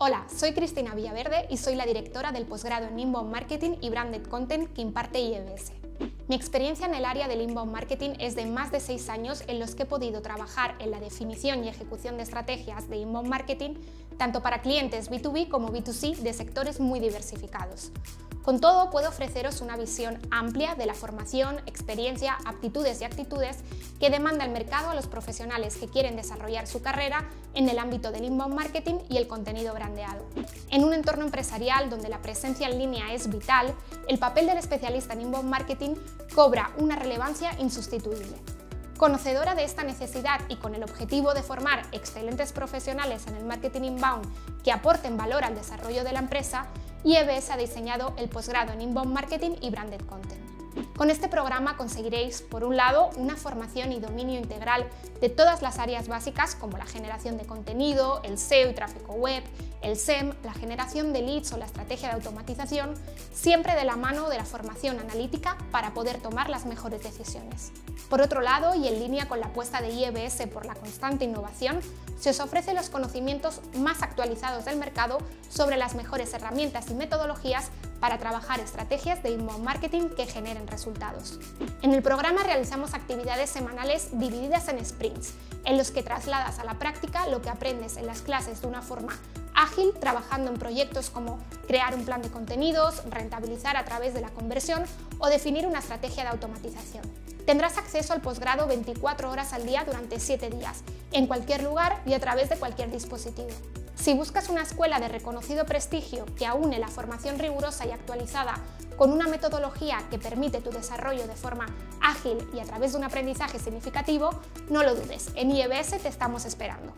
Hola, soy Cristina Villaverde y soy la directora del posgrado en Inbound Marketing y Branded Content que imparte IEBS. Mi experiencia en el área del inbound marketing es de más de seis años en los que he podido trabajar en la definición y ejecución de estrategias de inbound marketing tanto para clientes B2B como B2C de sectores muy diversificados. Con todo, puedo ofreceros una visión amplia de la formación, experiencia, aptitudes y actitudes que demanda el mercado a los profesionales que quieren desarrollar su carrera en el ámbito del inbound marketing y el contenido brandeado. En un entorno empresarial donde la presencia en línea es vital, el papel del especialista en inbound marketing cobra una relevancia insustituible. Conocedora de esta necesidad y con el objetivo de formar excelentes profesionales en el marketing inbound que aporten valor al desarrollo de la empresa, IEBS ha diseñado el posgrado en Inbound Marketing y Branded Content. Con este programa conseguiréis, por un lado, una formación y dominio integral de todas las áreas básicas como la generación de contenido, el SEO y tráfico web, el SEM, la generación de leads o la estrategia de automatización, siempre de la mano de la formación analítica para poder tomar las mejores decisiones. Por otro lado, y en línea con la apuesta de IEBS por la constante innovación, se os ofrece los conocimientos más actualizados del mercado sobre las mejores herramientas y metodologías para trabajar estrategias de inbound marketing que generen resultados. En el programa realizamos actividades semanales divididas en sprints, en los que trasladas a la práctica lo que aprendes en las clases de una forma ágil, trabajando en proyectos como crear un plan de contenidos, rentabilizar a través de la conversión o definir una estrategia de automatización. Tendrás acceso al posgrado 24 horas al día durante 7 días, en cualquier lugar y a través de cualquier dispositivo. Si buscas una escuela de reconocido prestigio que aúne la formación rigurosa y actualizada con una metodología que permite tu desarrollo de forma ágil y a través de un aprendizaje significativo, no lo dudes, en IEBS te estamos esperando.